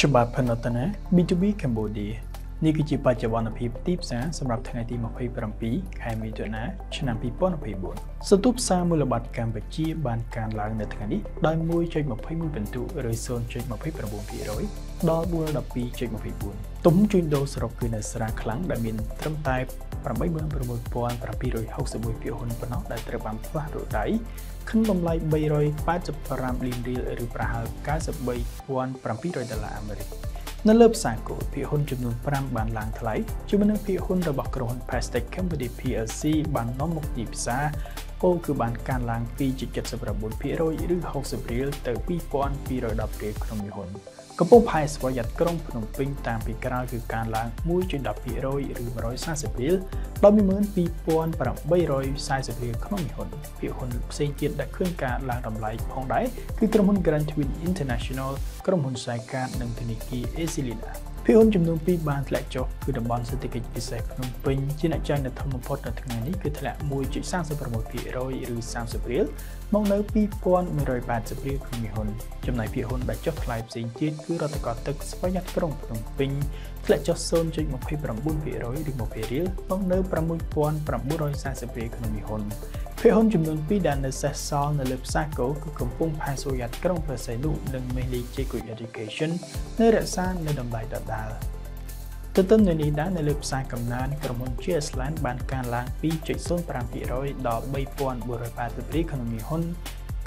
ច្បាប់ផនតនា B2B Cambodia នេះគឺជាបច្ចុប្បន្នភាពទីផ្សារសម្រាប់ថ្ងៃទី27ខែមិថុនាឆ្នាំ2024សន្ទុះផ្សារមូលបត្រកម្ពុជាបានកើនឡើងនៅថ្ងៃនេះដោយ1.21ពិន្ទុឬ0.29%ដល់412.24ទំហំជួញដូរសរុបគឺនៅស្រាលខ្លាំងដែលមានត្រឹមតែ 86761ភាគហ៊ុនប៉ុណ្ណោះដែលត្រូវបានផ្លាស់រដៃក្នុងតម្លៃ385លានរៀលឬប្រហែល93,700ដុល្លារអាមេរិកនៅលើផ្សារគោលភាគហ៊ុនចំនួន5បានឡើងថ្លៃជាមួយនឹងភាគហ៊ុនរបស់ក្រុមហ៊ុន Plastic Company PLC បាននាំមុខទីផ្សារ ពោលគឺបានកើនឡើងពី79%ឬ60រៀលទៅ2210រៀលក្នុងមួយហ៊ុនកំពង់ផែស្វយ័តក្រុងភ្នំពេញតាមពីក្រោយគឺកើនឡើង1.10%ឬ140រៀលដល់12840រៀលក្នុងមួយហ៊ុនភាគហ៊ុនផ្សេងទៀតដែលឃើញការឡើងតម្លៃផងដែរគឺក្រុមហ៊ុន Grand Twin International ក្រុមហ៊ុន Saikat និងធនាគារ Esilina ភាគហ៊ុនចំនួន2បានធ្លាក់ចុះគឺតំបន់សេដ្ឋកិច្ចពិសេសភ្នំពេញជាអ្នកចាយនៅធំបំផុតនៅថ្ងៃនេះគឺធ្លាក់1.36%ឬ30រៀលមកនៅ2180រៀលក្នុងហ៊ុនចំណែកភាគហ៊ុនដែលចុះថ្លៃផ្សេងទៀតគឺរដ្ឋកោទឹកស្វយ័តក្រុងភ្នំពេញ ធ្លាក់ចុះ0.29%ឬ20រៀលមកនៅ6940រៀលក្នុងហ៊ុនភាគហ៊ុនចំនួន2ដែលនៅសេសសល់នៅលើផ្សារគោគឺកំពុងផែសូយ៉ាត់ក្រុងប្រសេនុនិងមេលីជេគុយ Education នៅរក្សានៅតម្លៃដដាលទន្ទឹមនឹងនេះដែរនៅលើផ្សារកំណើនក្រុមហ៊ុន GSLand បានកើនឡើង2.05%ដល់3480រៀលក្នុងមួយហ៊ុន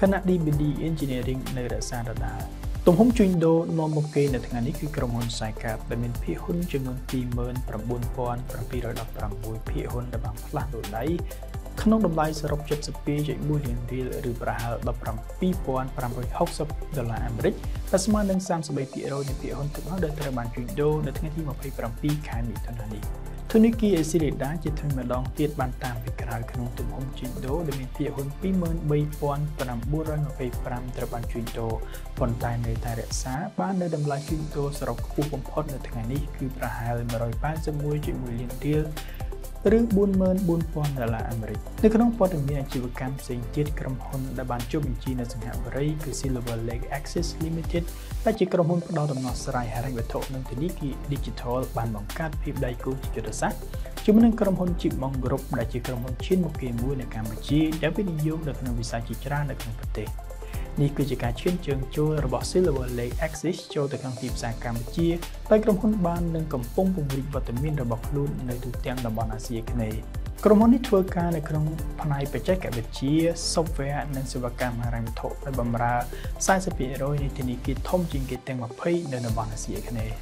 ខណៈ DBD Engineering នៅរក្សាដដាលទំ ហំជួញដូរនាំមុខគេនៅថ្ងៃនេះគឺក្រុមហ៊ុន Saika ដែលមានភាគហ៊ុនចំនួន29716ភាគហ៊ុនដែលបានផ្លាស់ដូរដៃក្នុងតម្លៃសរុប72.1លានរៀលឬប្រហែល17560ដុល្លារអាមេរិកដែលស្មើនឹង33%នៃភាគហ៊ុនទាំងអស់ដែលត្រូវបានជួញដូរនៅថ្ងៃទី27ខែមិថុនានេះ ធនធានគីអេស៊ីលីដាជាថ្មីម្ដងទៀតបានតាមពីក្រោយក្នុងទំហំជួញដូរដែលមានភាគហ៊ុន23925ត្រូវបានជួញដូរប៉ុន្តែនៅតែរក្សាបាននៅតម្លៃជួញដូរសរុបខ្ពស់បំផុតនៅថ្ងៃនេះគឺប្រហែល181.1លានរៀល ឬ44000ដុល្លារអាមេរិកនៅក្នុងព័ត៌មានអាជីវកម្មផ្សេងទៀតក្រុមហ៊ុនដែលបានចុះបញ្ជីនៅសង្ហបុរីគឺ Silver Lake Access Limited ដែលជាក្រុមហ៊ុនផ្ដល់ដំណោះស្រាយហិរញ្ញវត្ថុនិងធនាគារ Digital បានបង្កើតភាពដៃគូជាយុទ្ធសាស្ត្រជាមួយនឹងក្រុមហ៊ុន Chipmunk Group ដែលជាក្រុមហ៊ុនឈានមុខគេមួយនៅកម្ពុជាដែលវិនិយោគនៅក្នុងវិស័យជាច្រើននៅក្នុងប្រទេស។ នេះគឺជាការឈានជើងចូលរបស់ Silver Lake Axis ចូលទៅក្នុងទីផ្សារកម្ពុជាដោយក្រុមហ៊ុនបាននឹងកំពុងពង្រីកវត្តមានរបស់ខ្លួននៅទូទាំងតំបន់អាស៊ីអាគ្នេយ៍ក្រុមហ៊ុននេះធ្វើការនៅក្នុងផ្នែកបច្ចេកវិទ្យា software និងសេវាកម្មហិរញ្ញវត្ថុដែលបម្រើ40%នៃធនាគារធំជាងគេទាំង20នៅតំបន់អាស៊ីអាគ្នេយ៍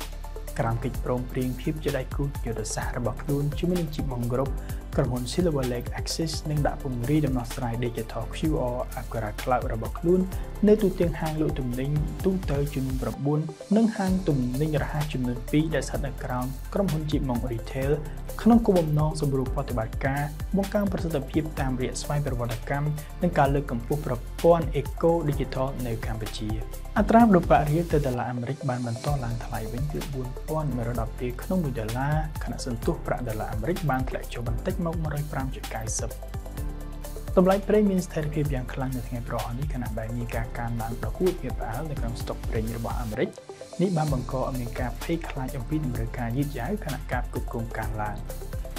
ក្រោមកិច្ចព្រមព្រៀងភាពជាដៃគូយុទ្ធសាស្ត្ររបស់ខ្លួនជាមួយនឹង Chipmunk Group ក្រុ មហ៊ុន Silver Lake Access នឹងដាក់ពង្រីកដំណោះស្រាយ Digital QR Aquara Cloud របស់ខ្លួននៅទូទាំងហាងលក់ទំនិញទូទៅចំនួន9និងហាងទំនិញរហ័សចំនួន2ដែលស្ថិតនៅក្រោមក្រុមហ៊ុន Chipmunk Retail ក្នុងគោលបំណងសម្រួលប្រតិបត្តិការបង្កើនប្រសិទ្ធភាពតាមរយៈស្វ័យប្រវត្តិកម្មនិងការលើកកម្ពស់ប្រព័ន្ធ Eco Digital នៅកម្ពុជាអត្រាប្របាក់រៀលទៅដុល្លារអាមេរិកបានបន្តឡើងថ្លៃវិញគឺ4110រៀលក្នុង1ដុល្លារខណៈសន្ទុះប្រាក់ដុល្លារអាមេរិកបានធ្លាក់ចុះបន្តិចមក105.90តម្លៃប្រេងមានស្ថិរភាពយ៉ាងខ្លាំងនៅថ្ងៃប្រហោះនេះខណៈដែលមានការកើនឡើងដ៏ហួតហៀបផ្អើលនៅក្នុងស្តុកប្រេងរបស់អាមេរិកនេះបានបង្កឲ្យមានការភ័យខ្លាចអំពីតម្រូវការយឺតយ៉ាវខណៈការផ្គត់ផ្គង់កើនឡើង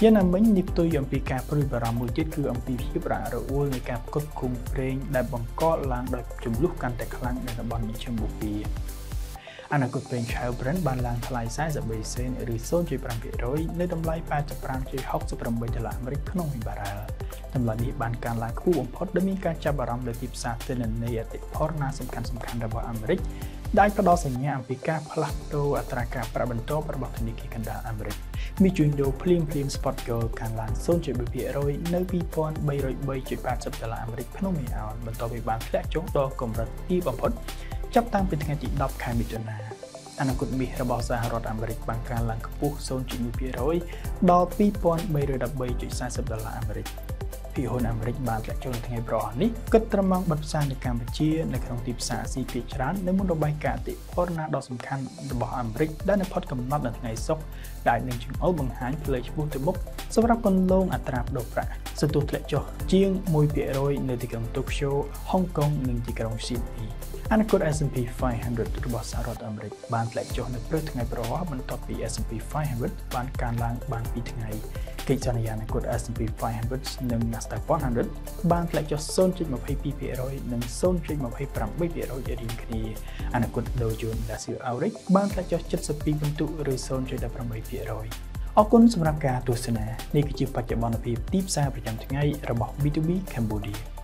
យ៉ាងណាមិញនេះផ្ទុយអំពីការព្រួយបារម្ភមួយទៀតគឺអំពីភាពរអាក់រអួលនៃការផ្គត់ផ្គង់ប្រេងដែលបង្កឡើងដោយចំនួនកាន់តែខ្លាំងនៅតំបន់មជ្ឈមបូព៌ា អនាគតប្រេងឆៅ Brent បានឡើងថ្លៃ43សេនឬ0.5%នៅតម្លៃ85.68ដុល្លារអាមេរិកក្នុងមួយបារ៉ែលតម្លៃនេះបានកើនឡើងខ្ពស់បំផុតដែលមានការចាប់អារម្មណ៍លើទីផ្សារទិន្នន័យអតិផរណាសំខាន់សំខាន់របស់អាមេរិកដែលផ្ដល់សញ្ញាអំពីការផ្លាស់ប្ដូរអត្រាការប្រាក់បន្ទាប់របស់ធនាគារកណ្ដាលអាមេរិកមីជួញដូរភ្លាមភ្លាម spot gold កើនឡើង0.2%នៅ2303.80ដុល្លារអាមេរិកក្នុងមួយអោនបន្ទាប់ពីបានធ្លាក់ចុះដល់កម្រិតទីបំផុត ចាប់តាំងពីថ្ងៃទី10ខែមិថុនាអនាគតមាសរបស់សហរដ្ឋអាមេរិកបានកើនឡើងខ្ពស់0.1%ដល់2313.40ដុល្លារអាមេរិកភាគហ៊ុនអាមេរិកបានធ្លាក់ចុះនៅថ្ងៃប្រហោះនេះគិតត្រឹមម៉ោងបិទផ្សារនៅកម្ពុជានៅក្នុងទីផ្សារអាស៊ីភាគច្រើននៅមុនរបាយការណ៍អតិផរណាដ៏សំខាន់របស់អាមេរិកដែលនៅផុតកំណត់នៅថ្ងៃសុក្រដែលនឹងចង្អុលបង្ហាញផ្លេចឈ្មោះទៅមុខសម្រាប់គន្លងអត្រាប្តូរប្រាក់សន្ទុះធ្លាក់ចុះជាង1%នៅទីក្រុងតូក្យូហុងកុងនិងទីក្រុងស៊ីដនី អនាគត S&P 500របស់សហរដ្ឋអាមេរិកបានធ្លាក់ចុះនៅព្រឹកថ្ងៃប្រហោះបន្ទាប់ពី S&P 500បានកើនឡើងបានពីថ្ងៃកិច្ចសន្យាអនាគត S&P 500និង Nasdaq 100បានធ្លាក់ចុះ0.22%និង0.28%រៀងគ្នាអនាគត Dow Jones Industrial Average បានធ្លាក់ចុះ72ពិន្ទុឬ0.18%អរគុណសម្រាប់ការទស្សនានេះគឺជាបច្ចុប្បន្នភាពទីផ្សារប្រចាំថ្ងៃរបស់ B2B Cambodia thank you